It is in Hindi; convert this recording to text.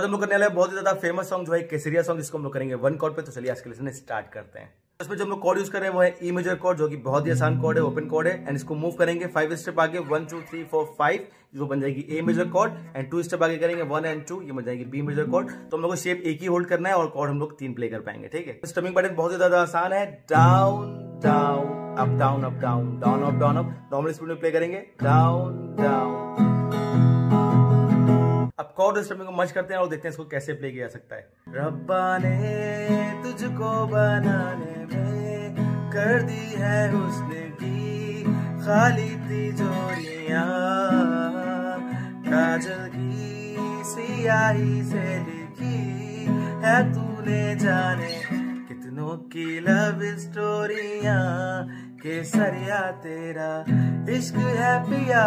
तो हम लोग करने वाले बहुत ही ज़्यादा फ़ेमस सॉन्ग जो है केसरिया सॉन्ग जिसको हम लोग करेंगे वन कॉर्ड पे तो चलिए आज के लेसन स्टार्ट करते हैं। इसमें जो हम लोग कॉर्ड यूज़ कर रहे हैं, वो है ई मेजर कॉर्ड जो कि बहुत ही आसान कॉर्ड है ओपन कॉर्ड है एंड इसको मूव करेंगे फाइव स्टेप आगे one two three four five जो बन जाएगी A major chord and two step आगे करेंगे वन एंड टू ये बन जाएगी बी मेजर कॉर्ड तो हम लोग को शेप एक ही होल्ड करना है, और कॉर्ड हम लोग तीन प्ले कर पाएँगे, ठीक है? स्टमिंग पैटर्न बहुत ही ज़्यादा आसान है। Down down up down up down down up down up normal speed में प्ले करेंगे। डाउन डाउन अब कॉर्ड स्टमिंग को मच करते हैं और देखते हैं इसको कैसे प्ले किया जा सकता है। रब्बा ने तुझको बनाने में कर दी है उसने की खाली तिजोरियाँ। काजल की सियाही से लिखी है तूने जाने कितनों की लव स्टोरियाँ केसरिया तेरा इश्क है पिया